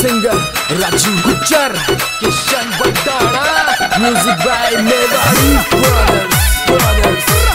Singer Raju Gujjar Kishan Batada music by Mewari brothers brothers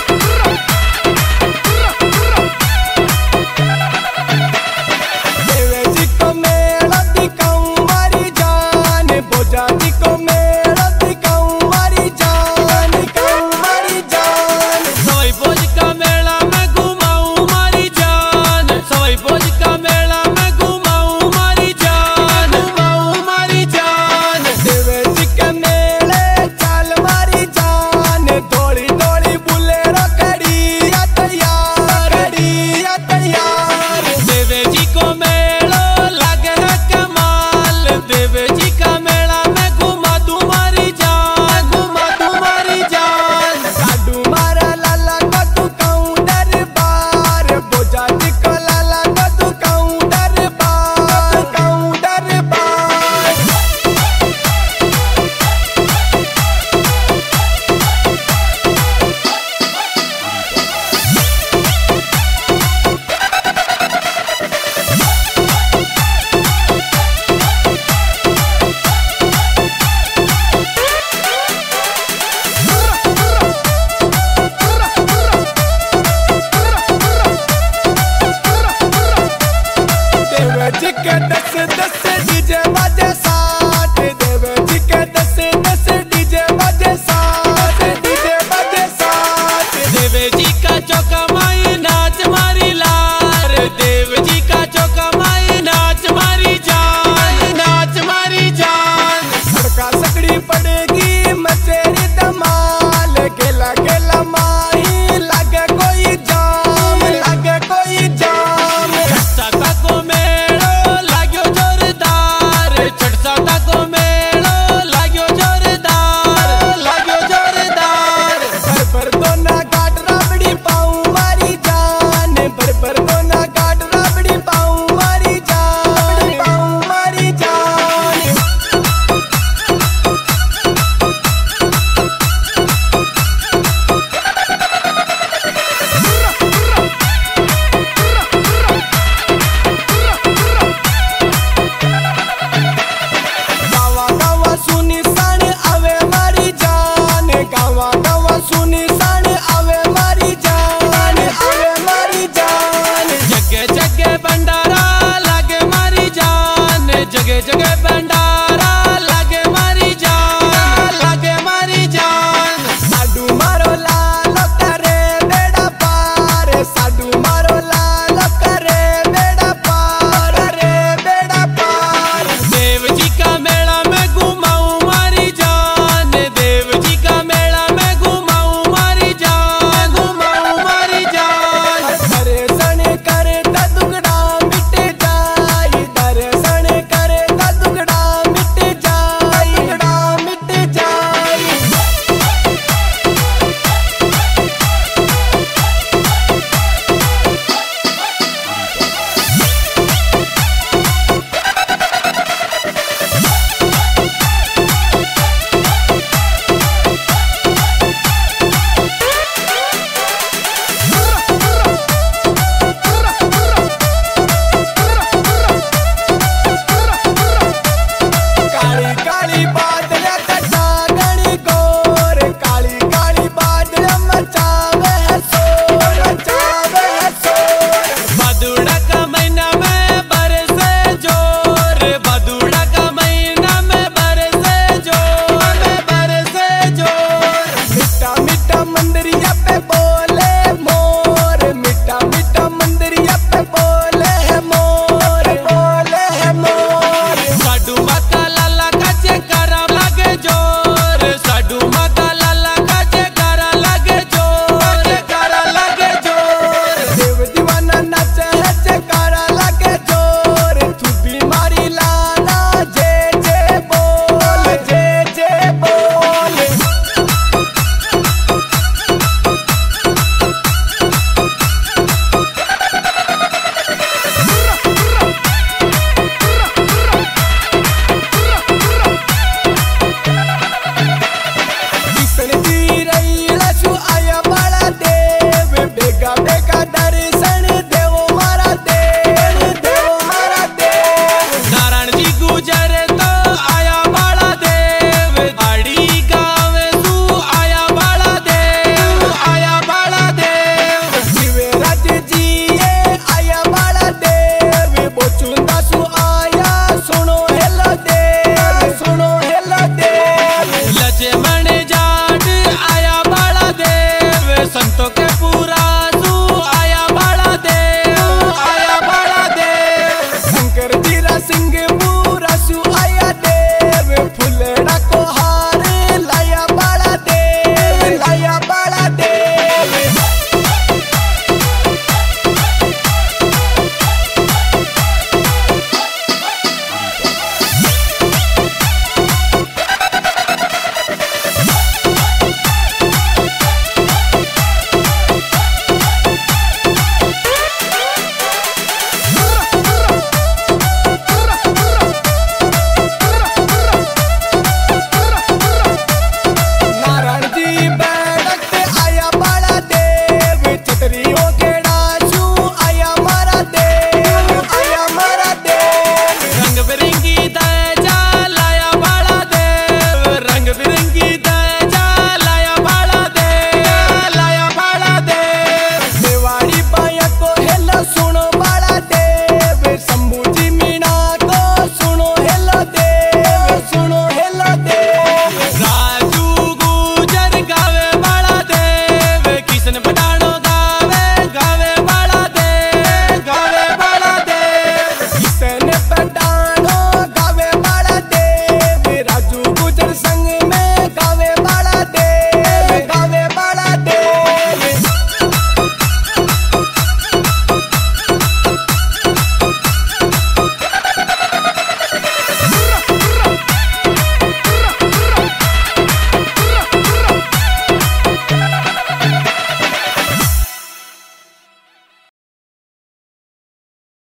dengue, dengue.